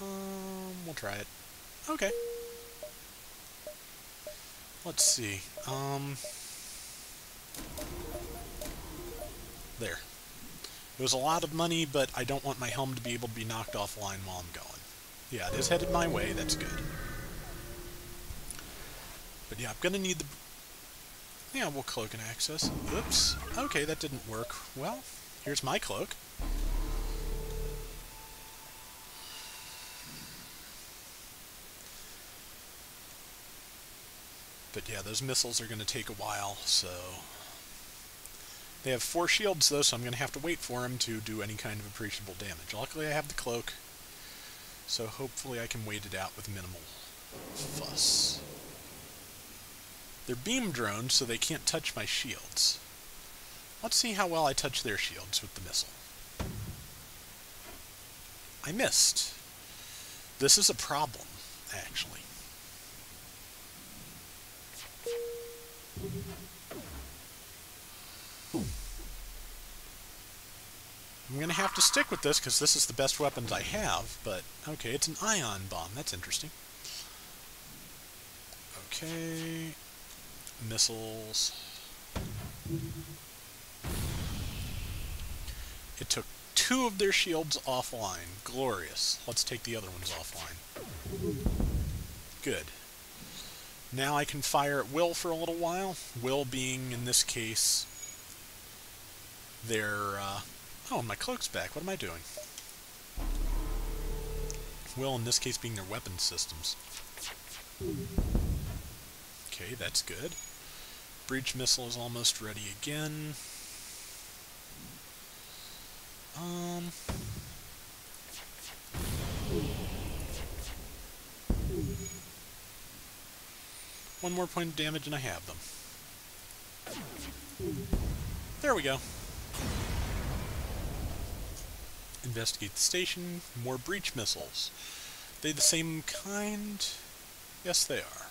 Um, we'll try it. Okay. Let's see. Um, there. It was a lot of money, but I don't want my helm to be able to be knocked offline while I'm going. Yeah, it is headed my way. That's good. But yeah, I'm going to need the... Yeah, we'll cloak and access. Oops. Okay, that didn't work. Well, here's my cloak. But yeah, those missiles are going to take a while, so... They have four shields, though, so I'm going to have to wait for them to do any kind of appreciable damage. Luckily, I have the cloak, so hopefully I can wait it out with minimal fuss. They're beam drones, so they can't touch my shields. Let's see how well I touch their shields with the missile. I missed. This is a problem, actually. I'm going to have to stick with this because this is the best weapons I have, but okay, it's an ion bomb. That's interesting. Okay, missiles. It took two of their shields offline. Glorious. Let's take the other ones offline. Good. Now I can fire at will for a little while. Will being, in this case, their... Uh, oh, my cloak's back. What am I doing? Will, in this case, being their weapon systems. Okay, that's good. Breach missile is almost ready again. Um... One more point of damage and I have them. There we go. Investigate the station. More breach missiles. They the same kind? Yes, they are.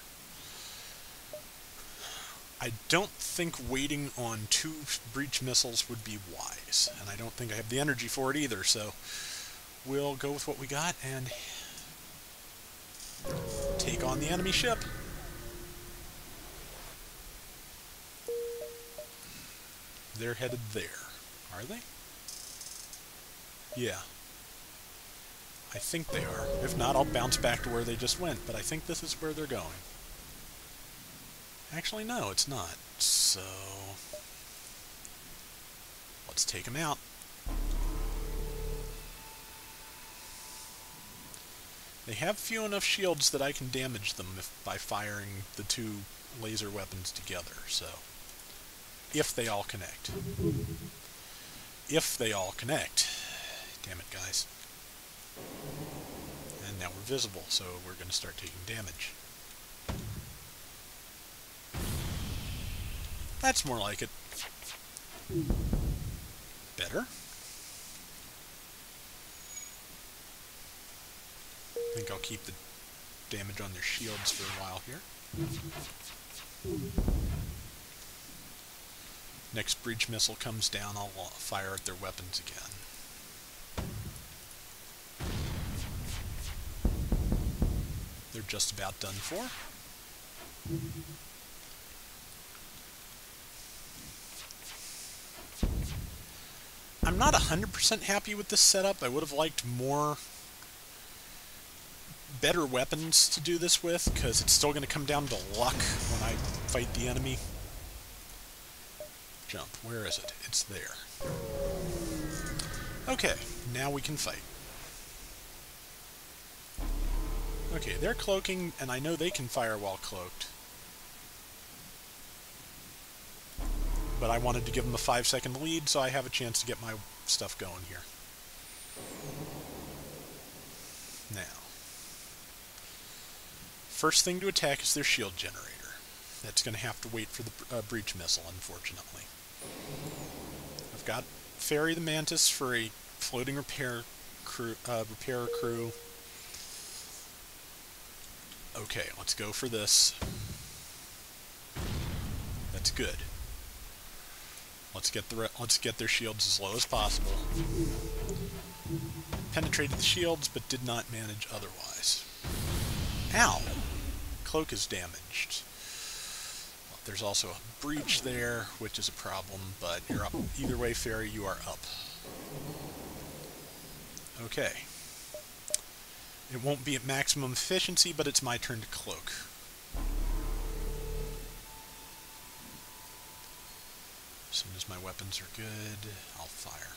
I don't think waiting on two breach missiles would be wise, and I don't think I have the energy for it either, so we'll go with what we got and take on the enemy ship. They're headed there, are they? Yeah. I think they are. If not, I'll bounce back to where they just went, but I think this is where they're going. Actually, no, it's not. So... Let's take them out. They have few enough shields that I can damage them if, by firing the two laser weapons together, so... If they all connect. If they all connect. Damn it, guys. And now we're visible, so we're going to start taking damage. That's more like it. Better. I think I'll keep the damage on their shields for a while here. Next breach missile comes down, I'll fire at their weapons again. They're just about done for. I'm not 100% happy with this setup. I would have liked more better weapons to do this with, because it's still going to come down to luck when I fight the enemy. Jump. Where is it? It's there. Okay, now we can fight. Okay, they're cloaking, and I know they can fire while cloaked. But I wanted to give them a five second lead, so I have a chance to get my stuff going here. Now, first thing to attack is their shield generator. That's going to have to wait for the uh, breach missile, unfortunately. I've got Ferry the Mantis for a floating repair crew, uh, repair crew. Okay, let's go for this. That's good. Let's get the let's get their shields as low as possible. Penetrated the shields, but did not manage otherwise. Ow! Cloak is damaged. There's also a breach there, which is a problem, but you're up. Either way, Fairy, you are up. Okay. It won't be at maximum efficiency, but it's my turn to cloak. As soon as my weapons are good, I'll fire.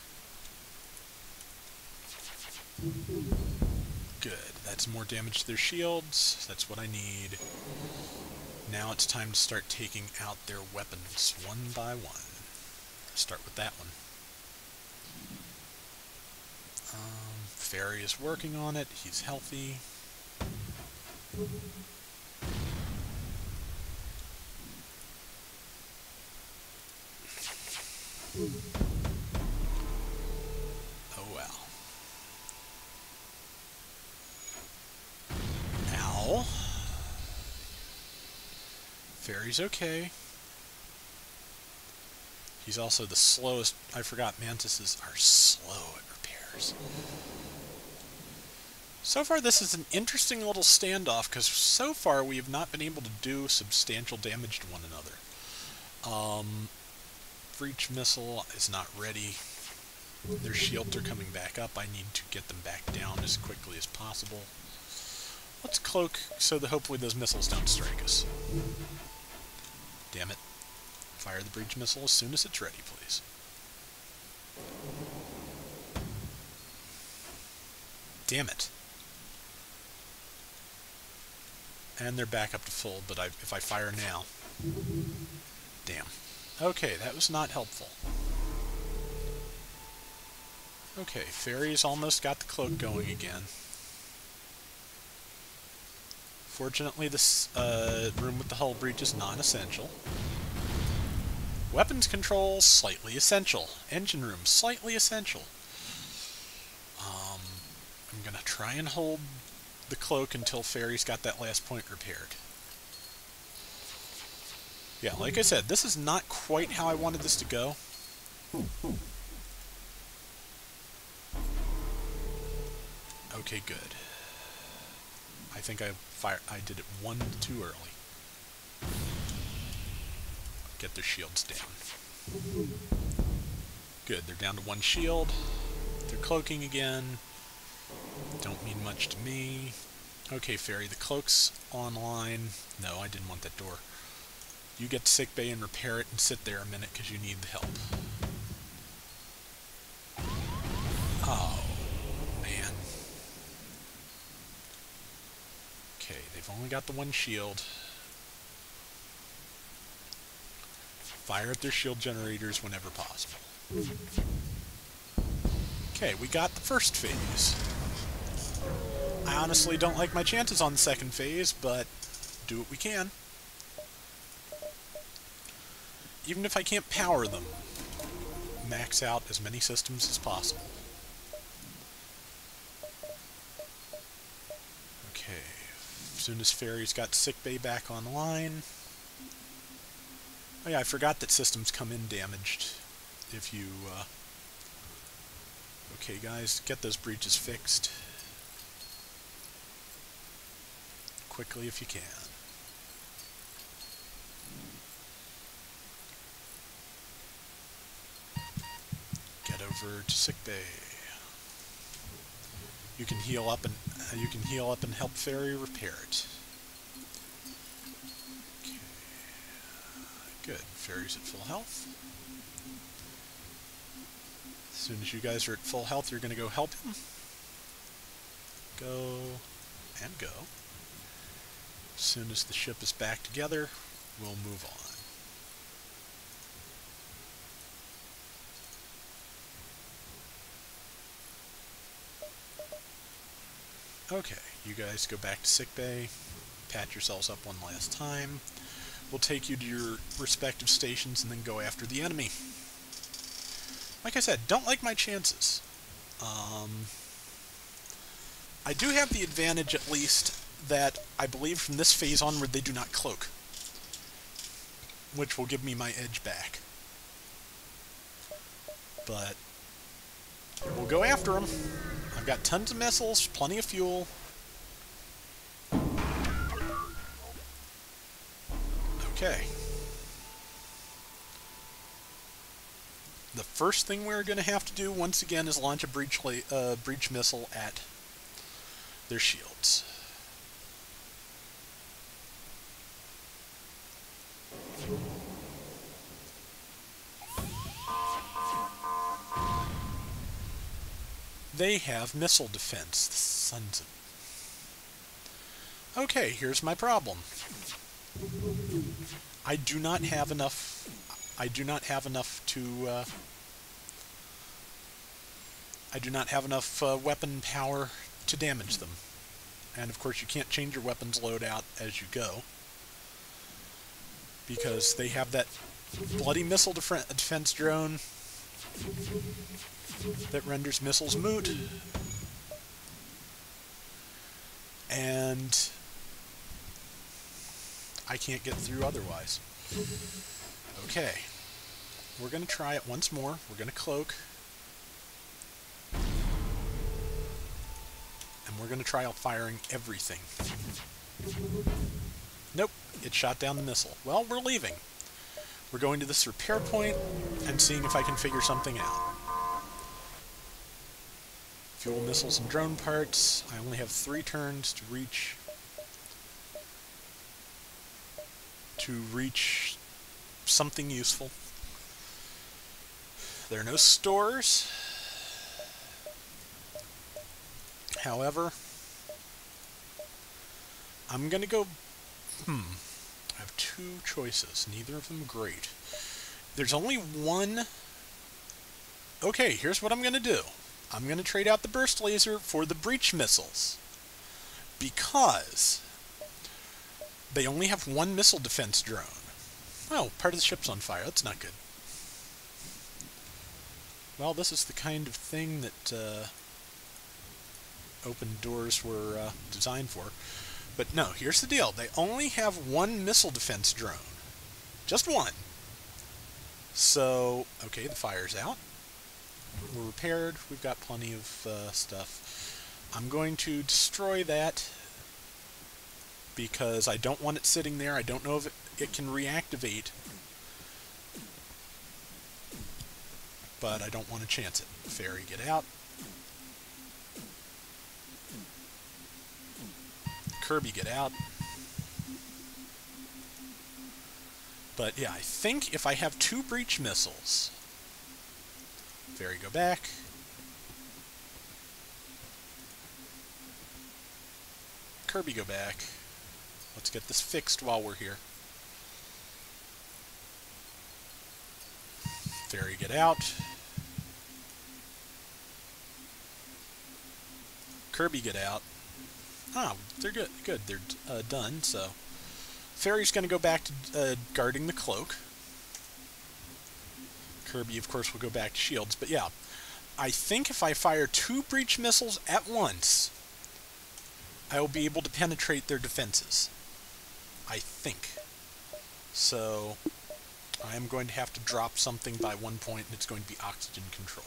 Good. That's more damage to their shields. That's what I need. Now it's time to start taking out their weapons one by one. Start with that one. Um, Fairy is working on it. He's healthy. Oh well. Ow. Fairy's okay. He's also the slowest. I forgot mantises are slow at repairs. So far, this is an interesting little standoff because so far we have not been able to do substantial damage to one another. Um, breach missile is not ready. Their shields are coming back up. I need to get them back down as quickly as possible. Let's cloak so that hopefully those missiles don't strike us. Damn it. Fire the breach missile as soon as it's ready, please. Damn it. And they're back up to full, but I, if I fire now... Damn. Okay, that was not helpful. Okay, Fairy's almost got the cloak going again. Fortunately, this uh, room with the hull breach is non-essential. Weapons control, slightly essential. Engine room, slightly essential. Um, I'm going to try and hold the cloak until Fairy's got that last point repaired. Yeah, like I said, this is not quite how I wanted this to go. Okay, good. I think I fire I did it one too early. Get their shields down. Good, they're down to one shield. They're cloaking again. Don't mean much to me. Okay, Fairy, the cloak's online. No, I didn't want that door. You get to sick bay and repair it and sit there a minute because you need the help. Oh, only got the one shield. Fire at their shield generators whenever possible. Okay, we got the first phase. I honestly don't like my chances on the second phase, but do what we can. Even if I can't power them, max out as many systems as possible. Okay, as soon as Fairy's got Sickbay back online... Oh yeah, I forgot that systems come in damaged if you... Uh... Okay guys, get those breaches fixed. Quickly if you can. Get over to sickbay. You can heal up and uh, you can heal up and help Fairy repair it. Okay. Good. Fairy's at full health. As soon as you guys are at full health, you're going to go help him. Go and go. As soon as the ship is back together, we'll move on. Okay, you guys go back to sickbay, pat yourselves up one last time. We'll take you to your respective stations and then go after the enemy. Like I said, don't like my chances. Um, I do have the advantage, at least, that I believe from this phase onward they do not cloak. Which will give me my edge back. But we'll go after them. I've got tons of missiles, plenty of fuel. Okay. The first thing we're going to have to do, once again, is launch a breach, uh, breach missile at their shields. They have missile defense, the sons of... Okay, here's my problem. I do not have enough... I do not have enough to... Uh, I do not have enough uh, weapon power to damage them. And of course you can't change your weapons loadout as you go. Because they have that bloody missile def defense drone that renders missiles moot. And I can't get through otherwise. Okay. We're going to try it once more. We're going to cloak. And we're going to try out firing everything. Nope, it shot down the missile. Well, we're leaving. We're going to this repair point and seeing if I can figure something out. Fuel missiles and drone parts. I only have three turns to reach to reach something useful. There are no stores. However, I'm going to go... Hmm. I have two choices. Neither of them great. There's only one... Okay, here's what I'm going to do. I'm going to trade out the burst laser for the breach missiles. Because they only have one missile defense drone. Oh, part of the ship's on fire. That's not good. Well, this is the kind of thing that uh, open doors were uh, designed for. But no, here's the deal. They only have one missile defense drone. Just one. So, okay, the fire's out. We're repaired. We've got plenty of uh, stuff. I'm going to destroy that because I don't want it sitting there. I don't know if it, it can reactivate. But I don't want to chance it. Ferry, get out. Kirby, get out. But yeah, I think if I have two breach missiles, Ferry, go back. Kirby, go back. Let's get this fixed while we're here. Ferry, get out. Kirby, get out. Ah, they're good. Good, they're uh, done, so... Ferry's going to go back to uh, guarding the cloak. Kirby, of course, will go back to shields. But yeah, I think if I fire two breach missiles at once, I will be able to penetrate their defenses. I think. So, I am going to have to drop something by one point, and it's going to be oxygen control.